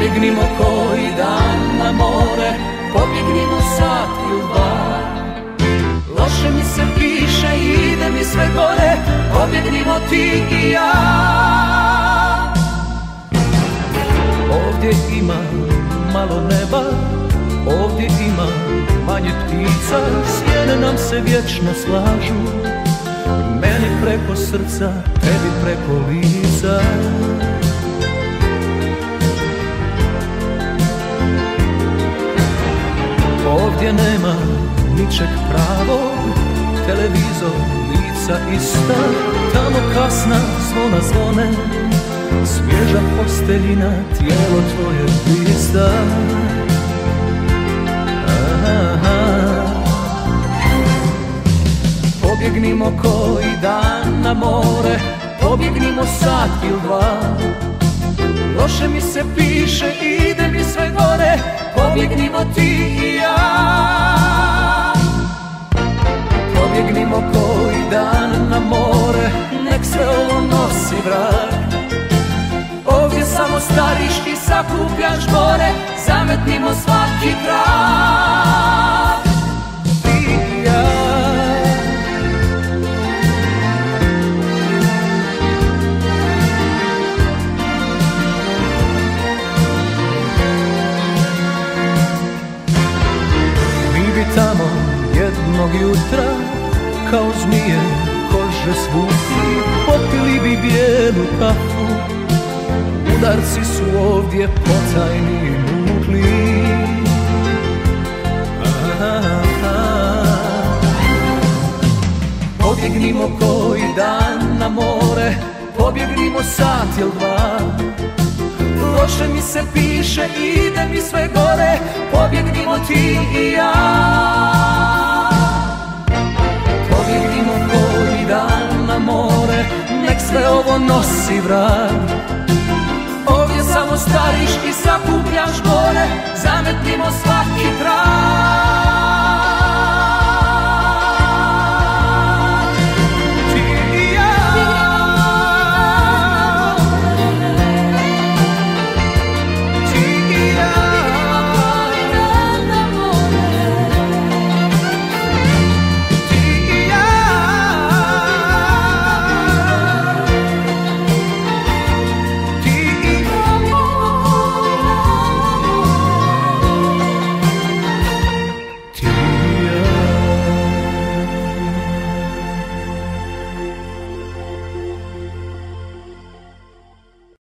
Pobjegnimo koji dan na more Pobjegnimo sat ili dva Loše mi se piše ide mi sve gore Pobjegnimo ti i ja. Ovdje ima malo neba Ovdje ima manje ptica Sjene nam se vječno slažu. Meni preko srca, tebi preko lica Ovdje nema ničeg pravog Televizor, lica ista Tamo kasna zvona zvone Svježa posteljina, tijelo tvoje lista Pobjegnimo koji dan na more Pobjegnimo sat ili dva. Loše mi se piše, ide mi sve gore Pobjegnimo ti i vrak Ovdje samo stariš i sakupljaš more Zametnimo svaki trak Ti i ja. Mi tamo jednog jutra Kao zmije kože bi bijelu kafu. Udarci su ovdje potajni mutli. Pobjegnimo koji dan na more Pobjegnimo sat ili dva. Loše mi se piše, ide mi sve gore Pobjegnimo ti i ja nosi vrat. Ovdje samo stariš i sakupljaš gore Zametnimo svaki trak